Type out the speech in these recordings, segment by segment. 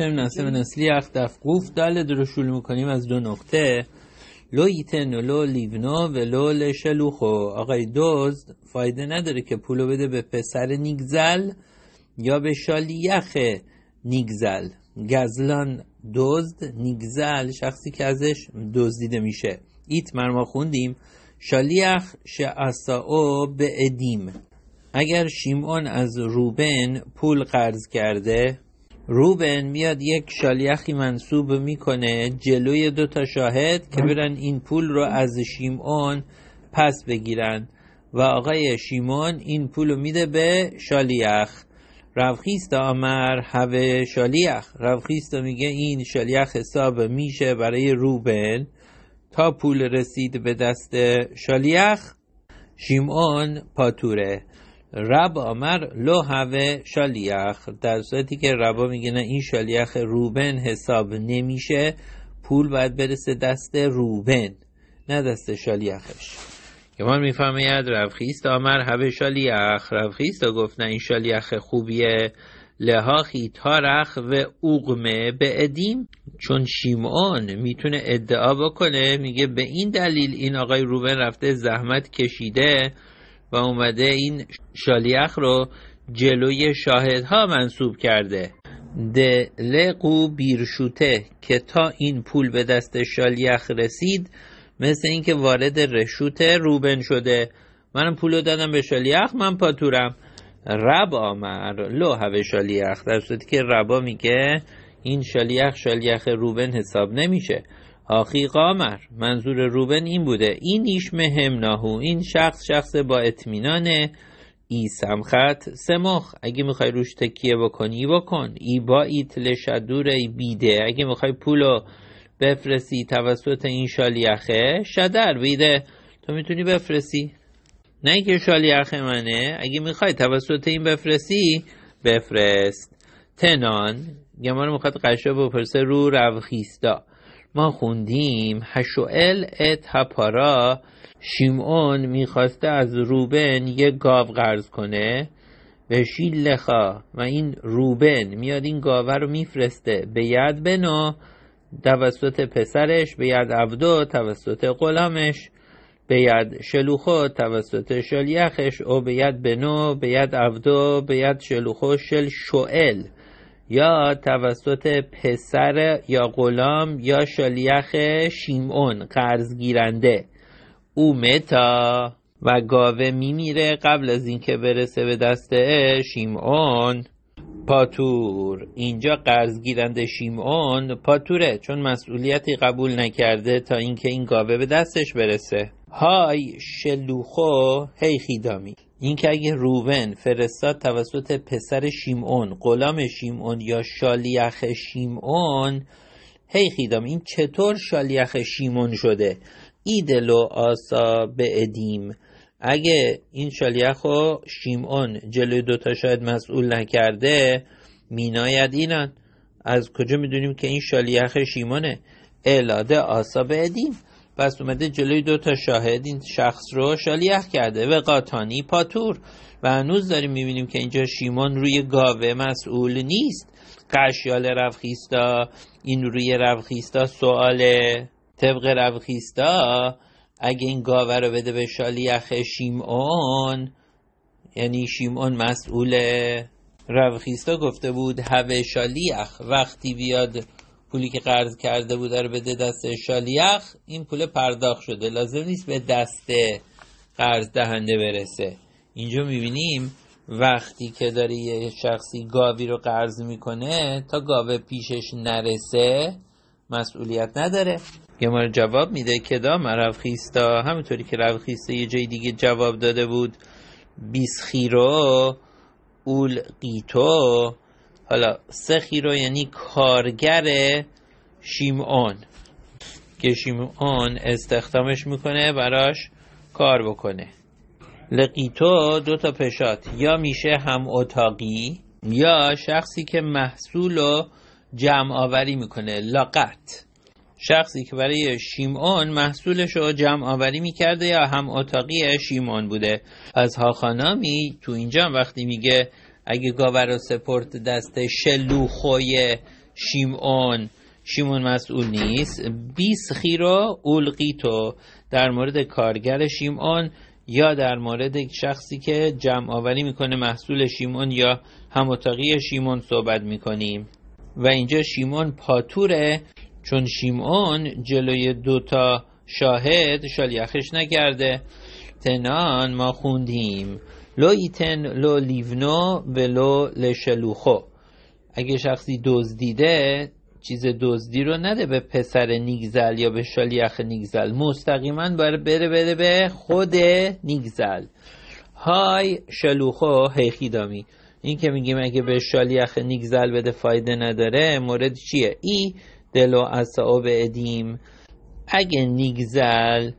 نسل نسلی دف قوف دل رو شروع می‌کنیم از دو نقطه. لو ایتن و لو لیونو و لو لشلوخو آقای دزد فایده نداره که پولو بده به پسر نیگزل یا به شالیخ نیگزل. گزلان دزد نیگزل شخصی که ازش دزدیده میشه. ایت مرما خوندیم. شالیخ شعصاو به ادیم. اگر شیمون از روبن پول قرض کرده روبن میاد یک شالیخی منصوب می‌کنه جلوی دو تا شاهد که برن این پول رو از شیمون پس بگیرن. و آقای شیمون این پول رو میده به شالیخ. روخیست آمر هوه شالیخ. روخیست میگه این شالیخ حساب میشه برای روبن. تا پول رسید به دست شالیخ شیمون پاتوره. رب آمر لو هوه شالیخ. در صورتی که ربا میگه نه این شالیخ روبن حساب نمیشه پول باید برسه دست روبن نه دست شالیخش. گمان می‌فهمید رفخیست آمر هوه شالیخ. رفخیست گفت نه این شالیخ خوبیه. لهاخی تارخ و اوغمه به ادیم چون شیمون می‌تونه ادعا بکنه میگه به این دلیل این آقای روبن رفته زحمت کشیده. و اومده این شالیخ رو جلوی شاهدها منصوب کرده. دلقو بیرشوته که تا این پول به دست شالیخ رسید مثل اینکه وارد رشوت روبن شده. منم پولو دادم به شالیخ من پاتورم. رب آمر لو هوه شالیخ. در صورتی که ربا میگه این شالیخ شالیخ روبن حساب نمیشه. آخی قامر منظور روبن این بوده این ایش مهم ناهو این شخص شخص با اطمینانه. ای سمخت سمخ اگه می‌خوای روش تکیه بکنی بکن. ای با ایت لشدور ای بیده اگه می‌خوای پولو بفرستی توسط این شالیخه شدر بیده. تو می‌تونی بفرستی. نه که شالیخه منه اگه می‌خوای توسط این بفرستی بفرست. تنان گمان می‌خواد قشا بپرسه رو روخیستا. ما خوندیم هشوئل ات هپارا. شیمون می‌خواسته از روبن یه گاو قرض کنه. به لخا. و این روبن میاد این گاوه رو میفرسته. به ید بنو. توسط پسرش. به ید عبدو. توسط غلامش. به ید شلوخو. توسط شلیخش. او به ید بنو. به ید عبدو. به ید شلوخو. شل شوئل. یا توسط پسر یا غلام یا شلیخ شیمون قرض گیرنده او متا و گاوه میمیره قبل از اینکه برسه به دست شیمون. پاتور. اینجا قرض گیرنده شیمون پاتوره چون مسئولیتی قبول نکرده تا اینکه این گاوه به دستش برسه. های شلوخو هی خیدامی. این که اگه روون فرستاد توسط پسر شیمون غلام شیمون یا شالیخ شیمون هی خیدام این چطور شالیخ شیمون شده؟ ایدلو آسا به ادیم. اگه این شالیخ و شیمون جلوی دوتا شاید مسئول نکرده میناید اینان. از کجا می‌دونیم که این شالیخ شیمونه الاده آسا به ادیم. پس اومده جلوی دو تا شاهد این شخص رو شالیخ کرده. و قاطانی پاتور. و هنوز داریم می‌بینیم که اینجا شیمان روی گاوه مسئول نیست. قشیال رفخیستا این روی رفخیستا سوال طبق رفخیستا اگه این گاوه رو بده به شالیخ شیمون یعنی شیمون مسئول رفخیستا گفته بود هوه شالیخ وقتی بیاد پولی که قرض کرده بود رو بده دست شالیخ این پول پرداخت شده. لازم نیست به دست قرض دهنده برسه. اینجا می‌بینیم وقتی که داره یه شخصی گاوی رو قرض می‌کنه تا گاوه پیشش نرسه مسئولیت نداره. یه مار جواب میده که دا مرف خیستا همونطوری که رف خیستا یه جای دیگه جواب داده بود بیسخیرو اول قیتو. حالا سخیرو یعنی کارگر شیمون که شیمون استخدامش می‌کنه براش کار بکنه. لقیتو دو تا پشات. یا میشه هم اتاقی یا شخصی که محصول رو جمع آوری می‌کنه لاقت. شخصی که برای شیمون محصولش رو جمع آوری می‌کرده یا هم اتاقی شیمون بوده. از هاخانامی تو اینجا وقتی میگه اگه گاوه رو سپرت دست شلوخوی شیمون شیمون مسئول نیست. بیس خیرا اولقیتو در مورد کارگر شیمون یا در مورد شخصی که جمع آوری می‌کنه محصول شیمون یا هموتاقی شیمون صحبت می‌کنیم. و اینجا شیمون پاتوره چون شیمون جلوی دوتا شاهد شالیخش نکرده. تنان ما خوندیم. لو ایتن لو لیونو و لو لشلوخو. اگه شخصی دزدیده چیز دزدی رو نده به پسر نیگزل یا به شالیخ نیگزل. مستقیما بره بره بره به خود نیگزل. های شلوخو هیخیدامی این که میگیم اگه به شالیخ نیگزل بده فایده نداره مورد چیه؟ ای دلو اصعاب ادیم. اگه نیگزل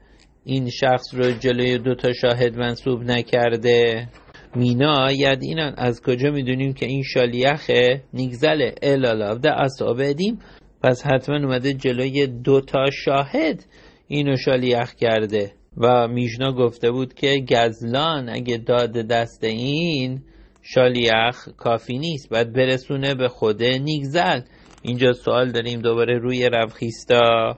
این شخص رو جلوی دوتا شاهد منصوب نکرده. مینا ید اینان از کجا می‌دونیم که این شالیخه نیگزله الالا ده اصحاب ادیم؟ پس حتما اومده جلوی دوتا شاهد اینو شالیخ کرده. و میشنا گفته بود که گزلان اگه داد دست این شالیخ کافی نیست باید برسونه به خود نیگزل. اینجا سوال داریم دوباره روی رفخیستا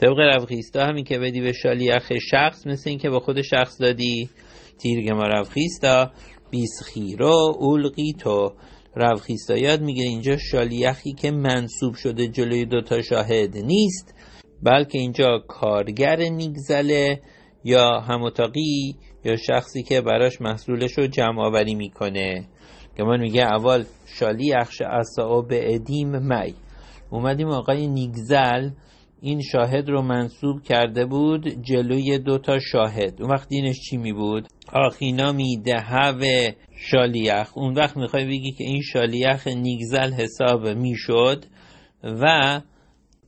طبق رفخیستا همین که بدی به شالیخ شخص مثل این که به خود شخص دادی. تیرگ ما رفخیستا بیسخیرو اولقیتو رفخیستا یاد میگه اینجا شالیخی که منصوب شده جلوی دوتا شاهد نیست بلکه اینجا کارگر نیگزله یا هموتاقی یا شخصی که براش محصولش رو جمع آوری می‌کنه. گمان میگه اول شالی اخش اصا به ادیم می اومدیم آقای نیگزل این شاهد رو منصوب کرده بود جلوی دوتا شاهد. اون وقت دینش چی می بود؟ آخینا می دهو شالیخ. اون وقت می‌خوای بگی که این شالیخ نیگزل حساب می‌شد و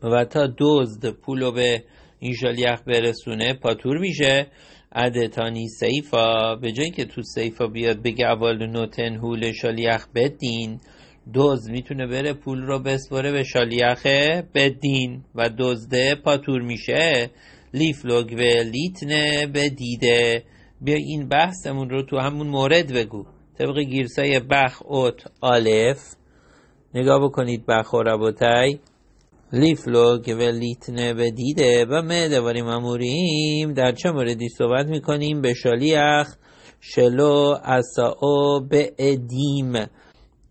و تا دزد پولو به این شالیخ برسونه پاتور میشه. عدتانی سیفا. به جایی که تو سیفا بیاد بگه اول نوتن هول شالیخ بدین دوز می‌تونه بره پول رو بسپره به شالیخ بدین و دزده پاتور میشه. لیفلوگ و لیتنه به دیده. بیا این بحثمون رو تو همون مورد بگو. طبق گیرسای بخ اوت آلف. نگاه بکنید بخ و ربوتای. لیفلوگ و لیتنه به دیده. و مدواری مموریم در چه موردی صحبت می‌کنیم؟ به شالیخ شلو اساو به ادیم.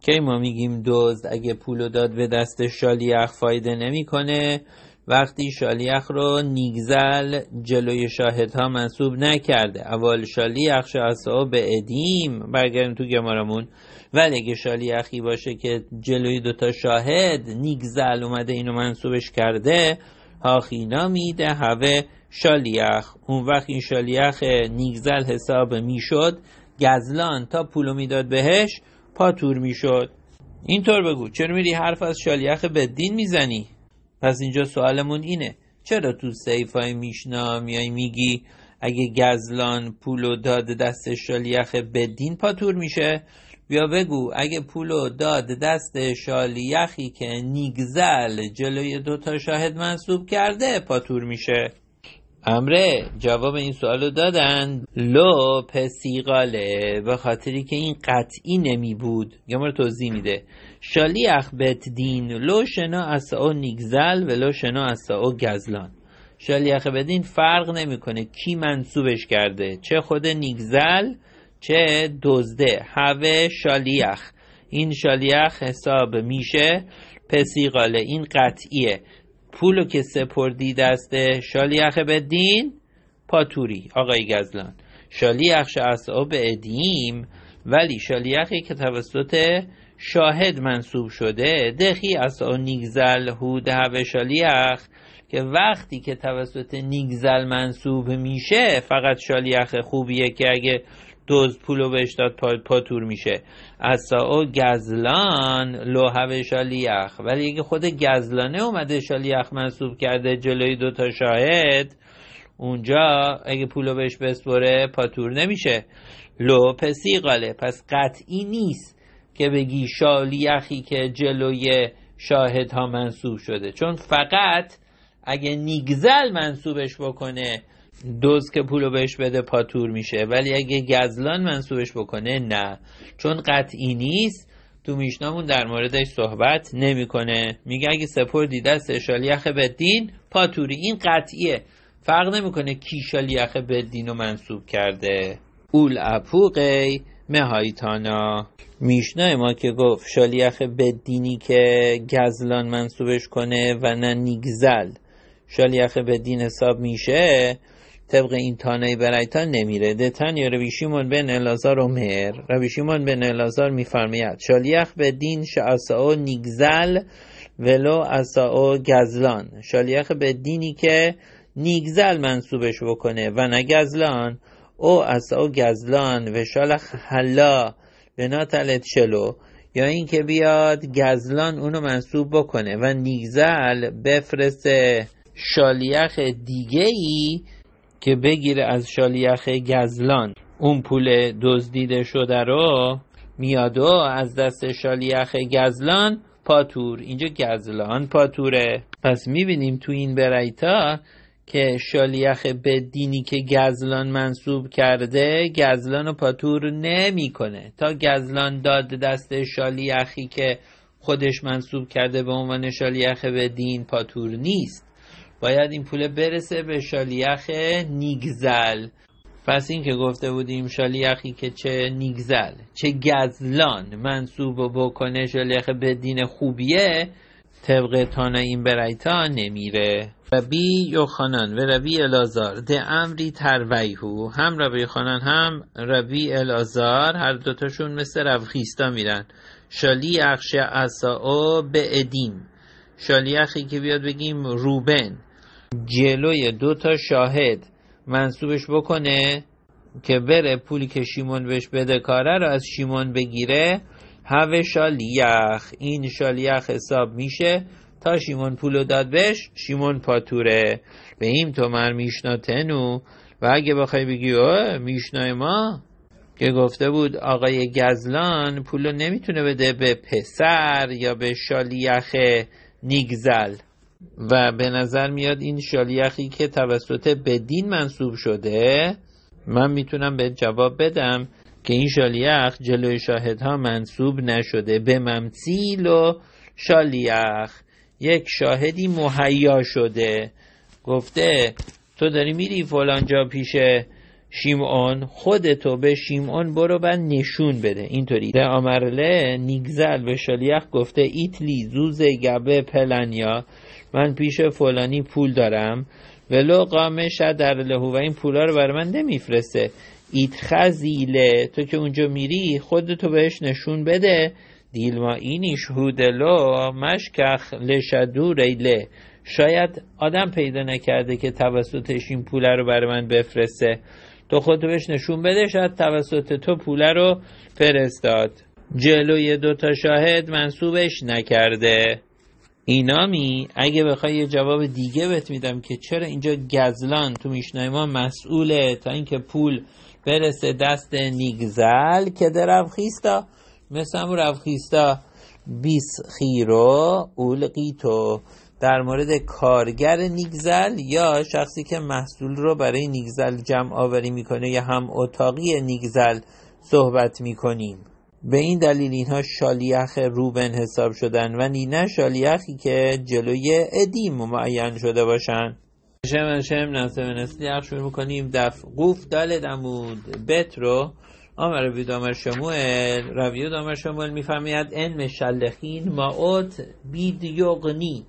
که ما میگیم دزد؟ اگه پولو داد به دست شالیخ فایده نمی‌کنه. وقتی شالیخ رو نیگزل جلوی شاهدها منصوب نکرده. اول شالیخ شاسا به ادیم برگردیم تو گمارمون. ولی اگه شالیخی باشه که جلوی دوتا شاهد نیگزل اومده اینو منصوبش کرده هاخینا میده هوه شالیخ. اون وقت این شالیخ نیگزل حساب می‌شد گزلان تا پولو می‌داد بهش. پاتور می‌شد. اینطور بگو چرا میری حرف از شالیخ بدین می‌زنی؟ پس اینجا سوالمون اینه چرا تو سیفای میشنا میای میگی اگه گزلان پولو داد دست شالیخ بدین پاتور میشه؟ بیا بگو اگه پولو داد دست شالیخی که نیگزل جلوی دوتا شاهد منصوب کرده پاتور میشه. امره جواب این سوالو دادن. لو پسیقاله به خاطری که این قطعی نمی بود گمار توضیح میده. شالیخ بت دین لو شنا اسعو نیگزل و لو شنا اسعو گزلان. شالیخ بدین فرق نمی‌کنه کی منصوبش کرده. چه خود نیگزل چه دزده. هوه شالیخ. این شالیخ حساب میشه پسیقاله این قطعیه. پولو که سپردی دست شالیخ بدین پاتوری. آقای گزلان شالیخ شعصاب ادیم ولی شالیخی که توسط شاهد منصوب شده دخی از نیگزل هود هوه شالیخ که وقتی که توسط نیگزل منصوب میشه فقط شالیخ خوبیه که اگه دوز پولو بهش داد پاتور میشه. او گزلان لوحه شالیخ. ولی اگه خود گزلانه اومده شالیخ منصوب کرده جلوی دوتا شاهد اونجا اگه پولو بهش بسپره پاتور نمیشه. لو پسی قاله. پس قطعی نیست که بگی شالیخی که جلوی شاهد ها منصوب شده. چون فقط اگه نیگزل منصوبش بکنه دوز که پولو بهش بده پاتور میشه. ولی اگه گزلان منصوبش بکنه نه. چون قطعی نیست تو میشنامون در موردش صحبت نمی‌کنه. میگه اگه سپردی دست شالیخ بدین پاتوری این قطعیه. فرق نمی‌کنه کی شالیخ بدین رو منصوب کرده. اول اپوقی مهایتانا. میشنای ما که گفت شالیخ بدینی که گزلان منصوبش کنه و نه نیگزل. شالیخ بدین حساب میشه. طبق این تانه برایتان نمیره. دتن یا روی شیمون بن الازار و مهر. روی شیمون بن الازار میفرمید شالیخ بدین شعصاو نیگزل ولو اساو گزلان. شالیخ بدینی که نیگزل منصوبش بکنه و نه گزلان. او اساو گزلان و شالخ حلا بنا تلت شلو. یا اینکه بیاد گزلان اونو منصوب بکنه و نیگزل بفرسته. شالیخ دیگه ای که بگیره از شالیخ گزلان. اون پول دزدیده شده رو میاد و از دست شالیخ گزلان پاتور. اینجا گزلان پاتوره. پس می‌بینیم تو این برایتا که شالیخ بدینی که گزلان منصوب کرده گزلان و پاتور نمی‌کنه. تا گزلان داد دست شالیخی که خودش منصوب کرده به عنوان شالیخ بدین پاتور نیست. باید این پول برسه به شالیخ نیگزل. پس این که گفته بودیم شالیخی که چه نیگزل چه گزلان منصوب بکنه شالیخ بدین خوبیه طبق تانه این برایتا نمیره. ربی یوخانان و ربی الازار ده امری ترویهو. هم ربی خانان هم ربی الازار هر دوتاشون مثل رفخیستا میرن. شالی اخش اصاو به ادیم شالیخی که بیاد بگیم روبن. جلوی دو تا شاهد منصوبش بکنه که بره پولی که شیمون بهش بده کاره رو از شیمون بگیره. هوه شالیخ این شالیخ حساب میشه. تا شیمون پولو داد بهش شیمون پاتوره. به این تو مر میشنا تنو و اگه بخوای بگی میشنای ما؟ که گفته بود آقای گزلان پولو نمی‌تونه بده به پسر یا به شالیخ نیگزل. و به نظر میاد این شالیخی که توسط بدین منصوب شده من می‌تونم به جواب بدم که این شالیخ جلوی شاهدها منصوب نشده. به ممثیل و شالیخ. یک شاهدی مهیا شده. گفته تو داری میری فلان جا پیش شیمعون خودتو به شیمعون برو و نشون بده. اینطوری. ده آمرله نیگزل به شالیخ گفته ایتلی زوز گبه پلنیا. من پیش فلانی پول دارم. ولو قامش در لهو و این پولا رو برای من نمیفرسته. ایت خزیله تو که اونجا میری خودتو بهش نشون بده. دیل ما اینی شهود لو مشکخ لشدو ریله شاید آدم پیدا نکرده که توسطش این پوله رو برای من بفرسته. تو خودتو بهش نشون بده شاید توسط تو پوله رو فرستاد. جلوی دوتا شاهد منصوبش نکرده. اینامی اگه بخوای یه جواب دیگه بهت میدم که چرا اینجا گزلان تو میشنای ما مسئوله تا اینکه پول برسه دست نیگزل که در رفخیستا مثل همون رفخیستا بیس خیرو اولقیتو در مورد کارگر نیگزل یا شخصی که محصول رو برای نیگزل جمع آوری می‌کنه یا هم اتاقی نیگزل صحبت می‌کنیم. به این دلیل اینها شالیخ روبن حساب شدن و نه شالیخی که جلوی ادیم معین شده باشن. شم شم نسه نسلیخ شروع می‌کنیم. دف قوف دل دمود. بت رو آمر روی دامر شموئل. روی دامر شموئل می‌فهمید. ان مشلخین ماوت بی دیوغنی.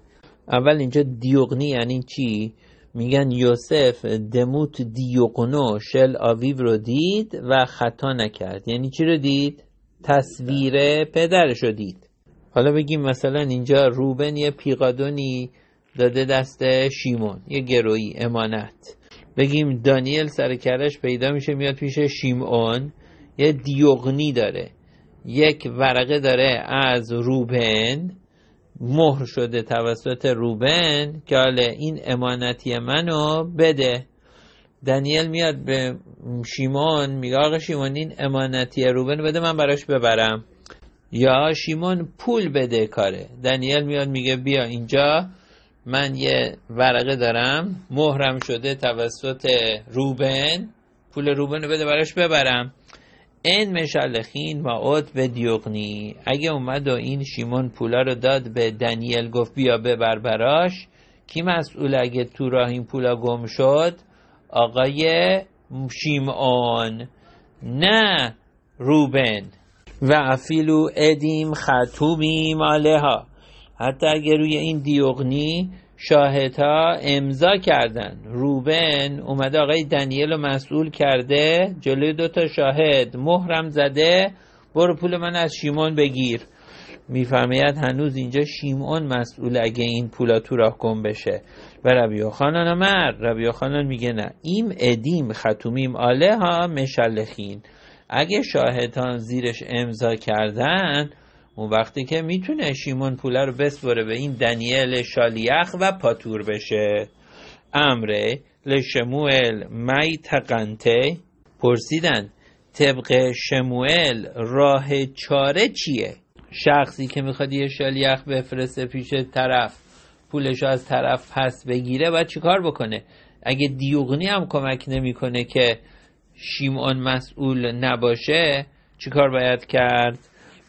اول اینجا دیوغنی یعنی چی؟ میگن یوسف دموت دیوغنو. شل آویو رو دید و خطا نکرد. یعنی چی رو دید؟ تصویر پدرش رو دید. حالا بگیم مثلا اینجا روبن یه پیقادونی داده دست شیمون یه گروی امانت. بگیم دانیل سرکرش پیدا میشه میاد پیش شیمون. یه دیوغنی داره. یک ورقه داره از روبن. مهر شده توسط روبن که حالا این امانتی منو بده. دانیل میاد به شیمون میگه آقا شیمون این امانتی روبن بده من براش ببرم. یا شیمون پول بده کاره. دانیل میاد میگه بیا اینجا من یه ورقه دارم مهرم شده توسط روبن پول روبن بده براش ببرم. این مشلخین و اوت به دیوغنی. اگه اومد و این شیمون پولا رو داد به دنیل گفت بیا ببر براش. کی مسئول اگه تو راه این پولا گم شد؟ آقای شیمون نه روبن. و افیلو ادیم ختومیم علیها حتی اگه روی این دیوغنی شاهدها امضا کردن. روبن اومده آقای دنیل رو مسئول کرده جلوی دوتا شاهد. مهرم زده برو پول من از شیمون بگیر. میفرماید هنوز اینجا شیمون مسئول اگه این پولا تو راه گم بشه. و ربیو خانان ربیو خانان میگه نه. ایم ادیم ختومیم آله ها مشلخین. اگه شاهدان زیرش امضا کردن اون وقتی که می‌تونه شیمون پوله رو بسپره به این دنیل شالیخ و پاتور بشه. امره لشموئل می تقنته پرسیدن طبق شموئل راه چاره چیه؟ شخصی که می‌خواد یه شالیخ بفرسته پیش طرف پولش از طرف پس بگیره باید چیکار بکنه؟ اگه دیوغنی هم کمک نمی‌کنه که شیمون مسئول نباشه چیکار باید کرد؟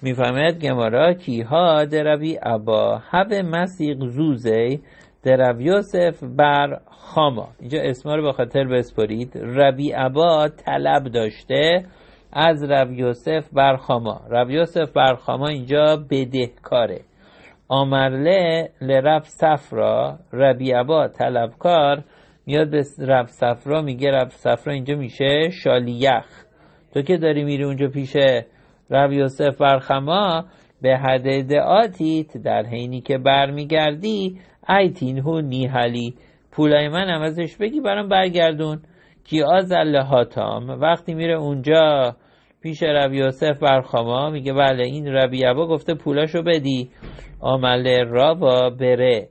می‌فهمد گمارا کی ها دربی ابا هب مسیق زوزه درب یوسف بر خاما. اینجا اسما رو به خاطر بسپرید. ربی ابا طلب داشته. از رب یوسف بر خاما رب یوسف بر خاما اینجا بدهکاره. آمرله لرب صفرا. ربی ابا طلبکار. میاد به رب صفرا میگه رب صفرا اینجا میشه شالیخ. تو که داری میری اونجا پیش رب یوسف برخما به هده آتیت در حینی که برمیگردی ایتین هو نیهلی پولای من هم ازش بگی برام برگردون. کی آزل هاتام؟ وقتی میره اونجا پیش ربی یوسف برخما میگه بله این ربی عبا گفته پولاشو بدی. آمله راوا بره.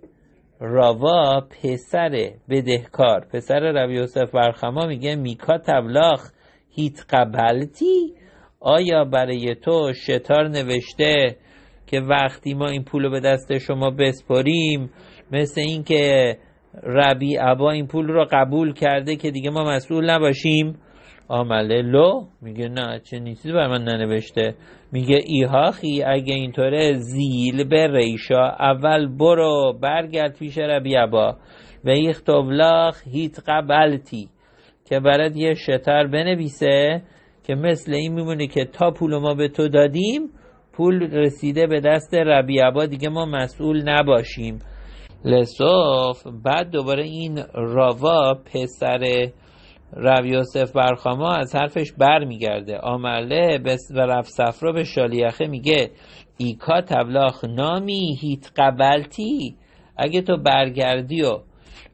راوا پسر بدهکار. پسر ربی یوسف برخما میگه میکا تبلاخ هیت قبلتی؟ آیا برای تو شتار نوشته که وقتی ما این پول رو به دست شما بسپاریم مثل اینکه ربی عبا این پول رو قبول کرده که دیگه ما مسئول نباشیم؟ آمله لو. میگه نه چه نیستی بر من ننوشته. میگه ایهاخی اگه اینطوره زیل به ریشا. اول برو برگرد پیش ربی عبا. و ایختوبلاخ هیت قبلتی. که برات یه شتر بنویسه که مثل این میمونه که تا پول ما به تو دادیم پول رسیده به دست ربی عبا. دیگه ما مسئول نباشیم. لسوف بعد دوباره این راوا پسر رب یوسف برخاما از حرفش بر میگرده آمله و رف صفرا به شالیخه میگه ایکا تبلاخ نامی هیت قبلتی. اگه تو برگردی و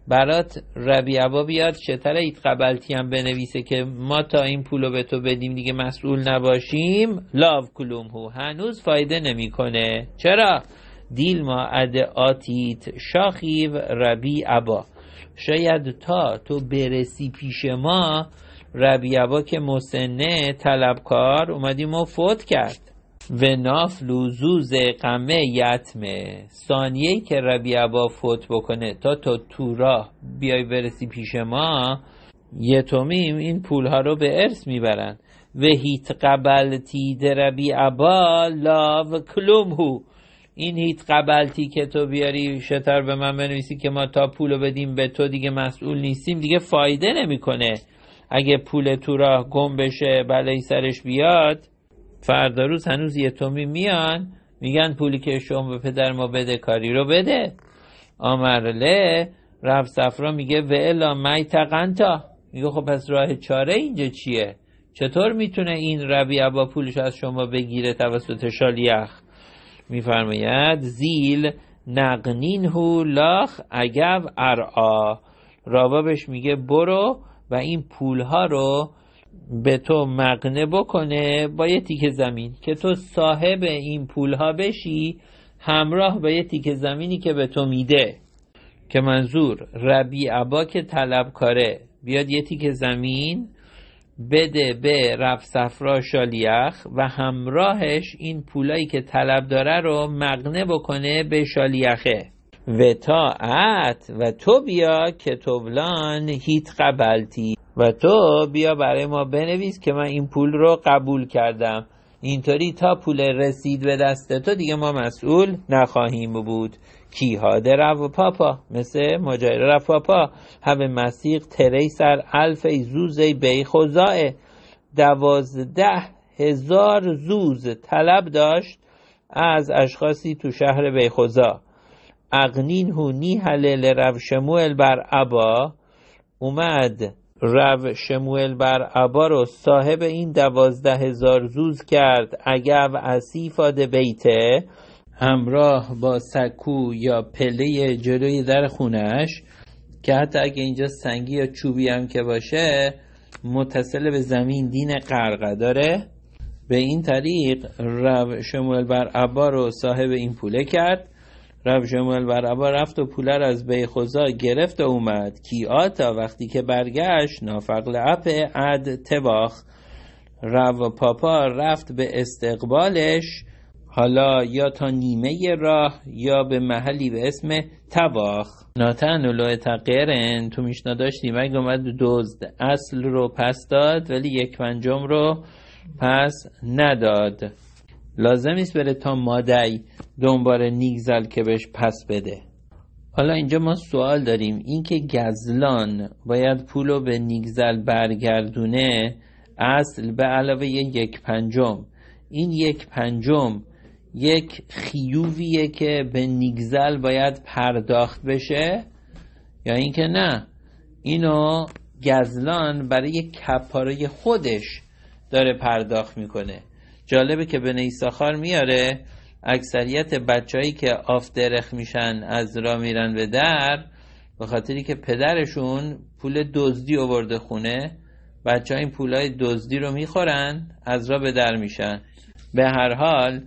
برات ربی عبا بیاد چتر ایت قبلتی هم بنویسه که ما تا این پولو به تو بدیم دیگه مسئول نباشیم؟ لاو کلوم هو هنوز فایده نمی‌کنه. چرا؟ دیل ما اد آتیت شاخیو ربی عبا. شاید تا تو برسی پیش ما ربی عبا که مسنه طلبکار اومدیم و فوت کرد. و نافلو زوز قمه یتمه. ثانیه که ربی عبا فوت بکنه تا تو تو راه بیای برسی پیش ما یتومیم این پولها رو به ارث می‌برن. و هیت قبلتی ربی عبا لاو کلوم هو این هیت قبلتی که تو بیاری شتر به من بنویسی که ما تا پولو بدیم به تو دیگه مسئول نیستیم دیگه فایده نمی‌کنه. اگه پول تو راه گم بشه بلای سرش بیاد فردا روز هنوز یتومی میان میگن پولی که شما به پدر ما بده کاری رو بده. آمرله رب صفرا میگه و الا می تقنتا میگه خب پس راه چاره اینجا چیه؟ چطور می‌تونه این ربی عبا پولش از شما بگیره توسط شالیخ؟ میفرماید زیل نقنین هو لاخ اگو ارعا رابابش میگه برو و این پولها رو به تو مقنه بکنه با یه تیک زمین. که تو صاحب این پولها بشی همراه با یه تیک زمینی که به تو میده. که منظور ربی عبا که طلبکاره. بیاد یه تیک زمین بده به رف صفرا شالیخ و همراهش این پولایی که طلب داره رو مقنه بکنه به شالیخه. و تا و تو بیا که توبلان هیت قبلتی. و تو بیا برای ما بنویس که من این پول رو قبول کردم. اینطوری تا پول رسید به دست تو دیگه ما مسئول نخواهیم بود. کیها در و پاپا مثل ماجرا رف پاپا همه مسیق تریسر الف زوزی بی خوزائه دوازده هزار زوز طلب داشت از اشخاصی تو شهر بیخوزا اقنین هونی هلل رو شموئل بر ابا. اومد رو شموئل بر ابا رو صاحب این دوازده هزار زوز کرد. اگه اسیفاد بیته همراه با سکو یا پله جلوی در خونش که حتی اگه اینجا سنگی یا چوبی هم که باشه متصل به زمین دین قرقه داره. به این طریق رو شموئل بر رو صاحب این پوله کرد. رو شموئل بر رفت و پوله رو از بیخوزا گرفت و اومد. کی آتا وقتی که برگشت نافقل اپ اد تباخ. رو پاپا رفت به استقبالش. حالا یا تا نیمه راه یا به محلی به اسم تباخ ناتن و تقیرن تو میشنا داشتیم. اگه اومد دزد اصل رو پس داد ولی یک پنجم رو پس نداد. لازم نیست بره تا مادی دنبال نیگزل که بهش پس بده. حالا اینجا ما سوال داریم. اینکه گزلان باید پولو به نیگزل برگردونه اصل به علاوه یک پنجم. این یک پنجم یک خیوویه که به نیگزل باید پرداخت بشه یا اینکه نه. اینو گزلان برای کپاره خودش داره پرداخت می‌کنه. جالبه که به نیساخار میاره اکثریت بچههایی که آفترخ میشن از را میرن به در به خاطری که پدرشون پول دزدی آورده خونه بچه ها این پولای دزدی رو می‌خورن از را به در میشن. به هر حال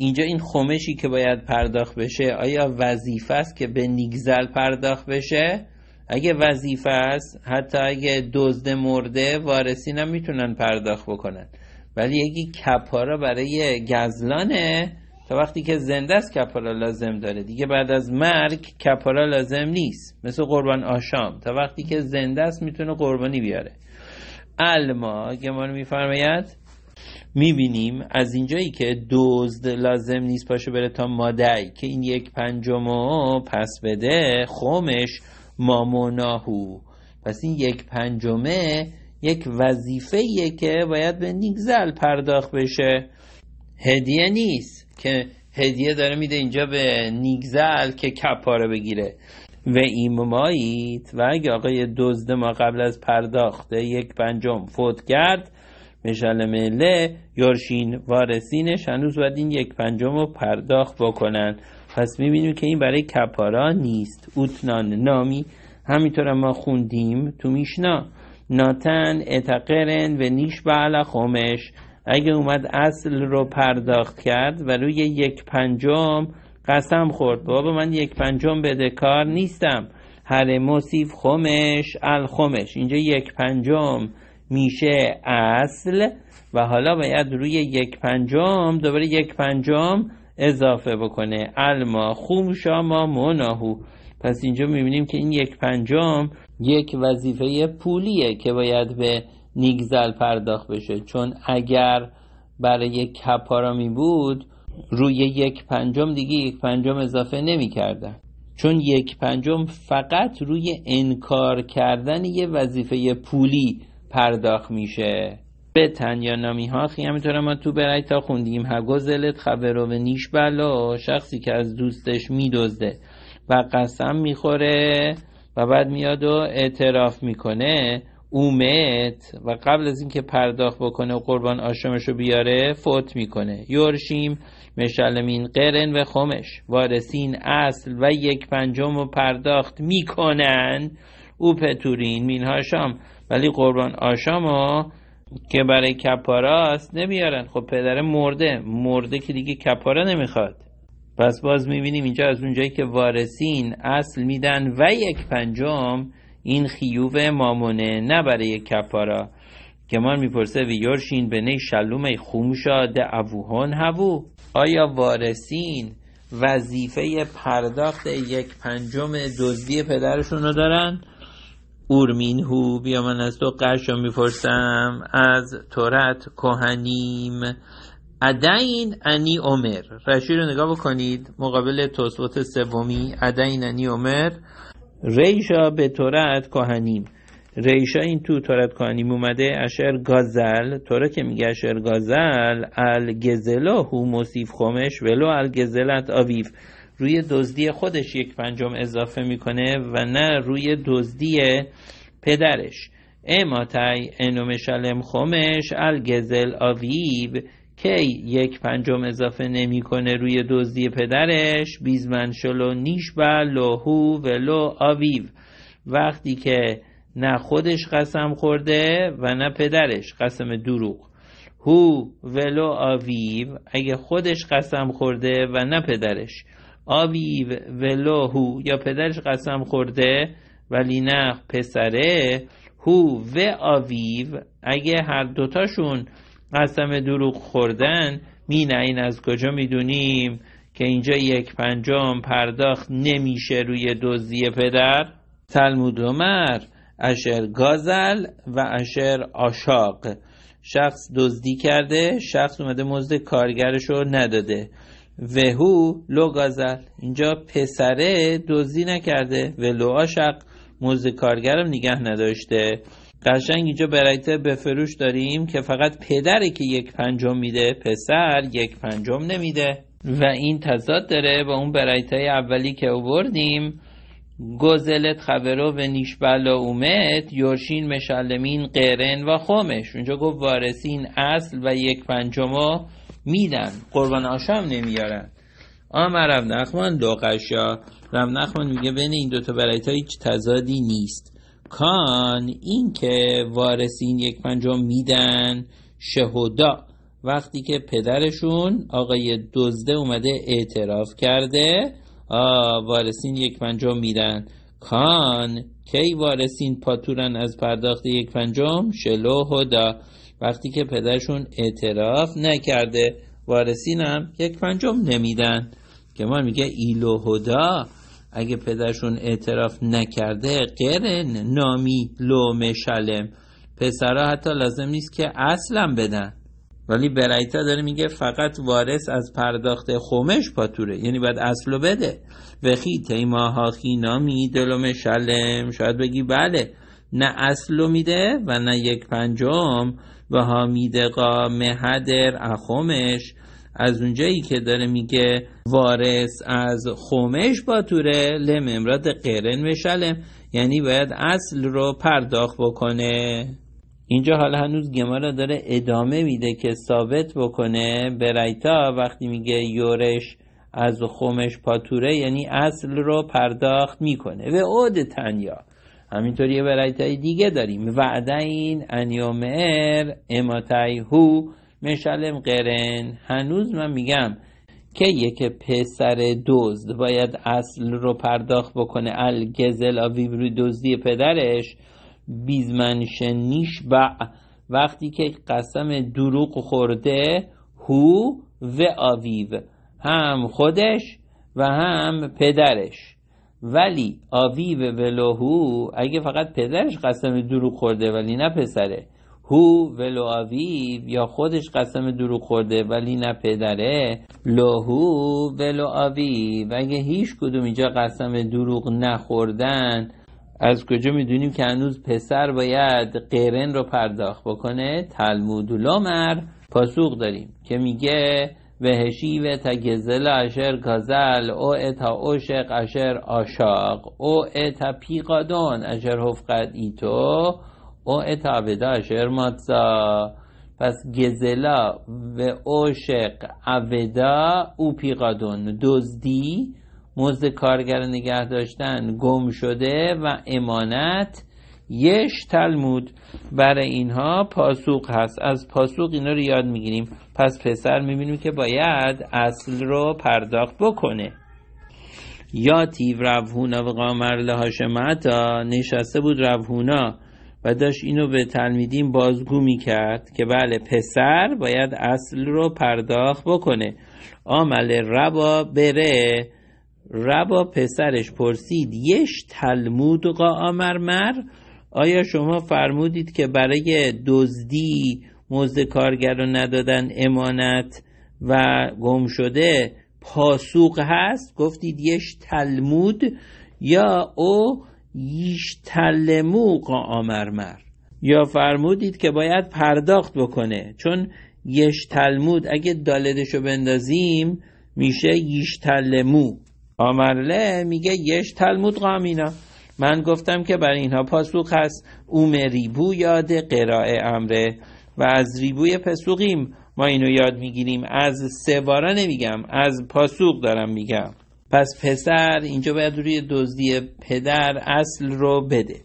اینجا این خمشی که باید پرداخت بشه آیا وظیفه است که به نیگزل پرداخت بشه؟ اگه وظیفه است حتی اگه دزد مرده وارثین هم می‌تونن پرداخت بکنن. ولی اگه کپارا برای گزلانه تا وقتی که زنده است کپارا لازم داره. دیگه بعد از مرگ کپارا لازم نیست. مثل قربان آشام. تا وقتی که زنده است می‌تونه قربانی بیاره. الما گمان میفرماید می‌بینیم. از اینجایی که دزد لازم نیست پاشه بره تا مادعی که این یک پنجمو پس بده خومش ماموناهو. پس این یک پنجمه یک وظیفه که باید به نیگزل پرداخت بشه. هدیه نیست که هدیه داره میده اینجا به نیگزل که کپاره بگیره. و ایممایید و اگه آقای دزد ما قبل از پرداخت یک پنجم فوت کرد مله یارشین وارسینش هنوز باید این یک پنجم رو پرداخت بکنن. پس می‌بینیم که این برای کپارا نیست. اوتنان نامی همینطور ما خوندیم تو میشنا. ناتن اتقرن و نیش بعل خومش اگه اومد اصل رو پرداخت کرد و روی یک پنجم قسم خورد. بابا من یک پنجم بده کار نیستم. هر موسیف خومش الخومش اینجا یک پنجم. میشه اصل و حالا باید روی یک پنجم دوباره یک پنجم اضافه بکنه. الما خوم شاما مناهو پس اینجا می‌بینیم که این یک پنجم یک وظیفه پولیه که باید به نیگزل پرداخت بشه. چون اگر برای کپارا می بود روی یک پنجم دیگه یک پنجم اضافه نمی کردن. چون یک پنجم فقط روی انکار کردن یه وظیفه پولی پرداخت میشه. به تنیا نامی ها همینطور ما تو برای تا خوندیم. هگوزلت خبر و نیش بلا. شخصی که از دوستش میدزده و قسم می‌خوره و بعد میاد و اعتراف می‌کنه اومت و قبل از اینکه پرداخت بکنه و قربان آشامش رو بیاره فوت می‌کنه. یورشیم مشلمین قرن و خمش. وارسین اصل و یک پنجم رو پرداخت می‌کنن. او پتورین مین شام ولی قربان آشامو که برای کپاراست نمیارن. خب پدر مرده. مرده که دیگه کپارا نمی‌خواد. پس باز می‌بینیم اینجا از اونجایی که وارسین اصل میدن و یک پنجم این خیوب مامونه نه برای کپارا. گمان می‌پرسه ویورشین به نی شلوم خومشا ده اووهان هوو. آیا وارسین وظیفه پرداخت یک پنجم دزدی پدرشون رو دارن؟ اورمین هو بیا من از تو قش می‌پرسم. از تورت کهنیم. ادین انی عمر. رشی رو نگاه بکنید. مقابل توسوت سومی ادین انی عمر. ریشا به تورت کهنیم. ریشا این تو تورت کهنیم اومده اشر گازل. تورا که میگه اشر گازل الگزلا هو مصیف خمش ولو الگزلت آویف. روی دزدی خودش یک پنجم اضافه می‌کنه و نه روی دزدی پدرش. اماتای انو مشلم خمش الگزل آویب کی یک پنجم اضافه نمی‌کنه روی دزدی پدرش بیزمن شلو نیشبه لوهو ولو آویو وقتی که نه خودش قسم خورده و نه پدرش قسم دروغ. هو ولو آویو اگه خودش قسم خورده و نه پدرش. آویو ولو هو یا پدرش قسم خورده ولی نه پسره هو و آویو. اگه هر دوتاشون قسم دروغ خوردن می این از کجا می‌دونیم که اینجا یک پنجم پرداخت نمیشه روی دزدی پدر؟ تلمود مر اشر گازل و اشر آشاق. شخص دزدی کرده شخص اومده مزد کارگرش نداده. وهو لو گازل اینجا پسره دزدی نکرده. و لو آشق مزد کارگرم نگه نداشته. قشنگ اینجا برایته به فروش داریم که فقط پدره که یک پنجم میده پسر یک پنجم نمیده. و این تضاد داره با اون برایته اولی که اووردیم گزلت خبرو و نیشبلا اومد. یورشین مشلمین قرن و خومش اونجا گفت وارثین اصل و یک پنجمو میدن. قربان آشام نمیارن. آمر رب نخمان دو قشا رب نخمان میگه بین این دوتا برایت هیچ تضادی نیست. کان این که وارثین یک پنجم میدن شهودا وقتی که پدرشون آقای دزده اومده اعتراف کرده وارثین یک پنجم میدن. کان کی وارثین پاتورن از پرداخت یک پنجم؟ شلو هدا وقتی که پدرشون اعتراف نکرده وارثین هم یک پنجم نمیدن. که ما میگه ایلو هدا اگه پدرشون اعتراف نکرده قرن نامی لوم شلم. پسرها حتی لازم نیست که اصلا بدن. ولی برایتا داره میگه فقط وارث از پرداخت خومش پاتوره. یعنی باید اصلو بده. وخی تیما هاخی نامی دلوم شلم. شاید بگی بله نه اصلو میده و نه یک پنجم. و ها میده قا مهدر اخومش از اونجایی که داره میگه وارث از خومش باتوره لم امراد قرن مشلم یعنی باید اصل رو پرداخت بکنه. اینجا حالا هنوز گمارا داره ادامه میده که ثابت بکنه. برایتا وقتی میگه یورش از خومش پاتوره یعنی اصل رو پرداخت می‌کنه. و عود تنیا. همینطور یه برایتای دیگه داریم. وعده این انیومر اماتای هو مشلم قرن. هنوز من میگم که یک پسر دزد باید اصل رو پرداخت بکنه. الگزل آویو روی دزدی پدرش بیزمنش با وقتی که قسم دروغ خورده هو و آویو هم خودش و هم پدرش. ولی آویو ولوهو اگه فقط پدرش قسم دروغ خورده ولی نه پسره. هو ولو آویو یا خودش قسم دروغ خورده ولی نه پدره. لوهو ولو آویو اگه هیچ کدوم اینجا قسم دروغ نخوردن از کجا می‌دونیم که هنوز پسر باید قرن رو پرداخت بکنه؟ تلمود لامر پاسوق داریم که میگه و تا گزل اشر گازل او اتا اوشق اشر آشاق او اتا پیقادون اشر حفقت ایتو او اتا بدا اشر ماتزا پس گزلا و اوشق اودا او پیقادون دزدی مزد کارگر نگه داشتن گم شده و امانت یش تلمود. برای اینها پاسوق هست. از پاسوق اینا رو یاد می‌گیریم. پس پسر می‌بینیم که باید اصل رو پرداخت بکنه. یا تیو روهونا و قامر لهاشمتا نشسته بود روهونا و داشت اینو به تلمیدین بازگو می‌کرد که بله پسر باید اصل رو پرداخت بکنه. آمل ربا بره. ربا پسرش پرسید یش تلمود قا مر؟ آیا شما فرمودید که برای دزدی مزد کارگر رو ندادن امانت و گم شده پاسوق هست؟ گفتید یش تلمود یا او یش تلموق آمرمر. یا فرمودید که باید پرداخت بکنه. چون یش تلمود اگه دالدشو بندازیم میشه یش تلمو. آمرله میگه یش تلمود قامینا. من گفتم که برای اینها پاسوق هست اوم ریبو یاد قرائه امره و از ریبوی پسوقیم. ما اینو یاد می‌گیریم. از سوارا نمیگم از پاسوق دارم میگم. پس پسر اینجا باید روی دزدی پدر اصل رو بده.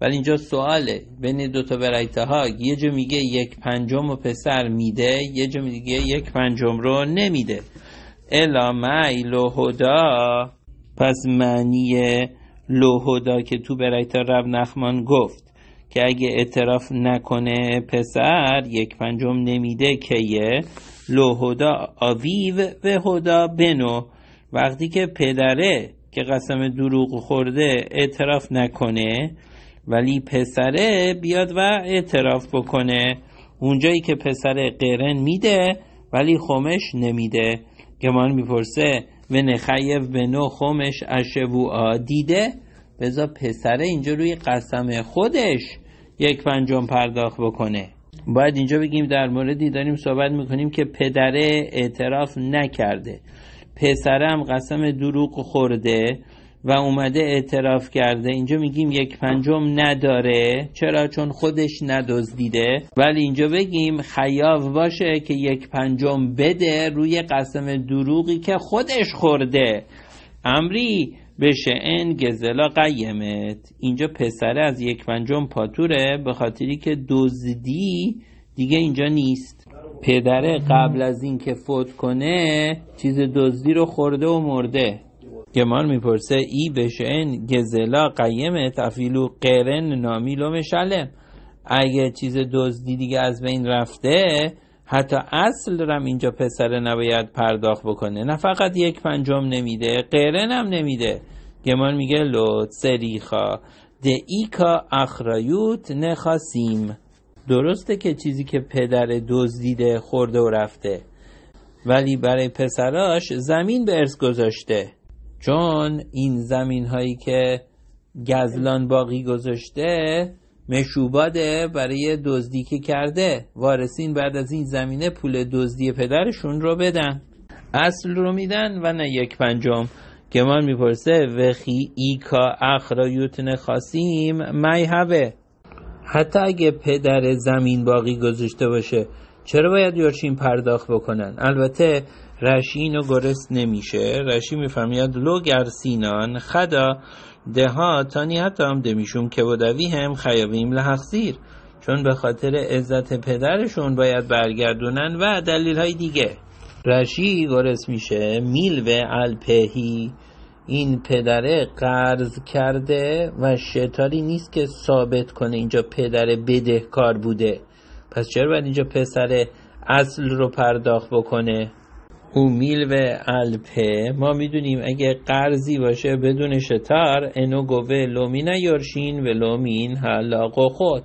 ولی اینجا سواله. بین دوتا برایته ها یه جا میگه یک پنجم و پسر میده یه جا میگه یک پنجم رو نمیده. الا مای لوهدا پس معنی لوهدا که تو برایت رب نخمان گفت که اگه اعتراف نکنه پسر یک پنجم نمیده کیه لوهدا آویو و هدا بنو. وقتی که پدره که قسم دروغ خورده اعتراف نکنه ولی پسره بیاد و اعتراف بکنه. اونجایی که پسر قرن میده ولی خمش نمیده. گمان می‌پرسه و نخیف به نو خمش اشوعا دیده؟ بذار پسره اینجا روی قسم خودش یک پنجم پرداخت بکنه. باید اینجا بگیم در موردی داریم صحبت می‌کنیم که پدره اعتراف نکرده. پسرم قسم دروغ خورده. و اومده اعتراف کرده. اینجا میگیم یک پنجم نداره. چرا؟ چون خودش ندزدیده. ولی اینجا بگیم خیاف باشه که یک پنجم بده روی قسم دروغی که خودش خورده. امری بشه ان گزلا قیمت. اینجا پسره از یک پنجم پاتوره به خاطری که دزدی دیگه اینجا نیست. پدره قبل از اینکه فوت کنه چیز دزدی رو خورده و مرده. گمان می‌پرسه ای بشن گزلا قیم تفیلو قرن نامیلو مشلم اگه چیز دزدی دیگه از بین رفته حتی اصل رم اینجا پسر نباید پرداخت بکنه. نه فقط یک پنجم نمیده قرن هم نمیده. گمان میگه لوت سریخا. ده ایکا اخرایوت نخاسیم. درسته که چیزی که پدر دزدیده خورده و رفته ولی برای پسراش زمین به ارث گذاشته. چون این زمین هایی که گزلان باقی گذاشته مشوباده برای دزدی که کرده. وارثین بعد از این زمینه پول دزدی پدرشون رو بدن. اصل رو میدن و نه یک پنجم. گمان می‌پرسه وخی ایکا اخرایوتن خاصیم هوه. حتی اگه پدر زمین باقی گذاشته باشه چرا باید یورشین پرداخت بکنن؟ البته رشی اینو گرست نمیشه. رشی می‌فهمید لو سینان خدا ده تانی حتی هم دمیشون که بودوی هم خیابیم لحقزیر چون به خاطر عزت پدرشون باید برگردونن و دلیل های دیگه. رشی گرست میشه میل و الپهی. این پدره قرض کرده و شتاری نیست که ثابت کنه اینجا پدر بدهکار بوده. پس چرا باید اینجا پسر اصل رو پرداخت بکنه؟ او میل و الپه. ما می‌دونیم اگه قرضی باشه بدون شتار انو گوه لومین یارشین و لومین حلاق خود.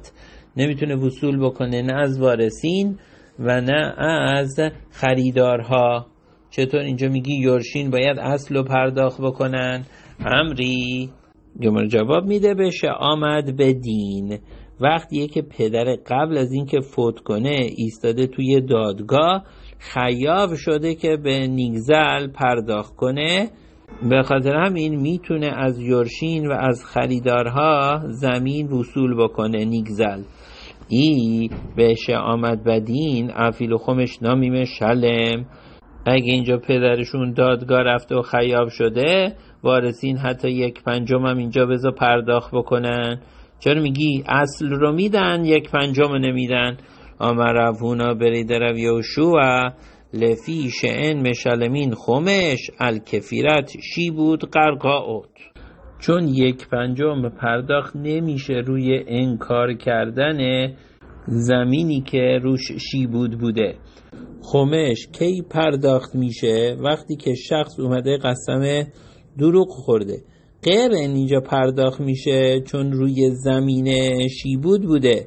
نمی‌تونه وصول بکنه نه از وارسین و نه از خریدارها. چطور اینجا میگی یورشین باید اصل رو پرداخت بکنن؟ امری. گمر جواب میده بشه آمد به دین وقتیه که پدر قبل از اینکه فوت کنه ایستاده توی دادگاه خیاب شده که به نیگزل پرداخت کنه. به خاطر همین می‌تونه از یورشین و از خریدارها زمین وصول بکنه نیگزل. ای بهش آمد بدین افیل و خمش نامیمه شلم. اگه اینجا پدرشون دادگاه رفته و خیاب شده وارثین حتی یک پنجم هم اینجا بذار پرداخت بکنن. چرا میگی اصل رو میدن یک پنجم نمیدن؟ آمروونا برید رو یوشوع لفی شعن مشلمین خمش الکفیرت شی بود قرقاوت چون یک پنجم پرداخت نمیشه روی انکار کردن زمینی که روش شی بود بوده. خمش کی پرداخت میشه؟ وقتی که شخص اومده قسم دروغ خورده. قرن اینجا پرداخت میشه چون روی زمین شیبود بوده.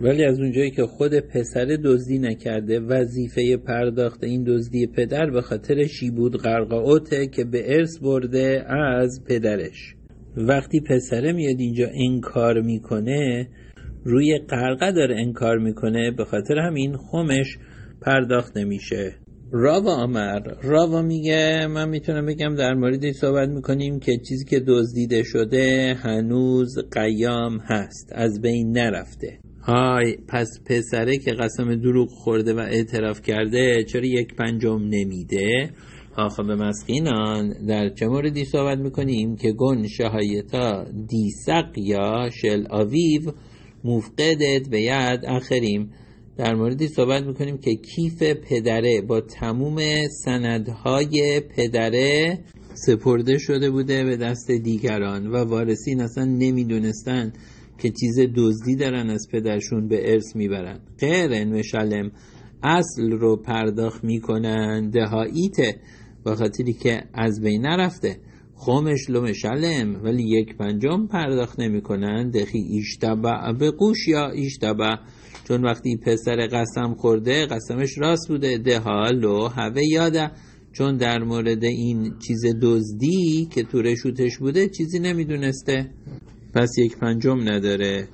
ولی از اونجایی که خود پسر دزدی نکرده وظیفه پرداخت این دزدی پدر به خاطر شیبود غرقاوته که به ارث برده از پدرش. وقتی پسره میاد اینجا انکار می‌کنه روی قرقه داره انکار می‌کنه به خاطر همین خمش پرداخت نمیشه. راوا آمر راوا میگه من می‌تونم بگم در موردی صحبت می‌کنیم که چیزی که دزدیده شده هنوز قیام هست از بین نرفته. های پس پسره که قسم دروغ خورده و اعتراف کرده چرا یک پنجم نمیده؟ آخه به مسکینان در چه موردی صحبت می‌کنیم؟ که گن شهایتا دیسق یا شل آویو مفقدت به ید اخریم در موردی صحبت می‌کنیم که کیف پدره با تموم سندهای پدره سپرده شده بوده به دست دیگران و وارثین اصلا نمی‌دونستن که چیز دزدی دارن از پدرشون به ارث می‌برن. غیر مشلم اصل رو پرداخت می‌کنن دهاییته با خاطری که از بین نرفته. خمش لو مشلم ولی یک پنجم پرداخت نمی‌کنن. دخی ایشتبع به قوش یا ایشتبع چون وقتی پسر قسم خورده قسمش راست بوده. ده لو هوه یاده. چون در مورد این چیز دزدی که تو رشوتش بوده چیزی نمی‌دونسته. پس یک پنجم نداره.